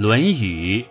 论语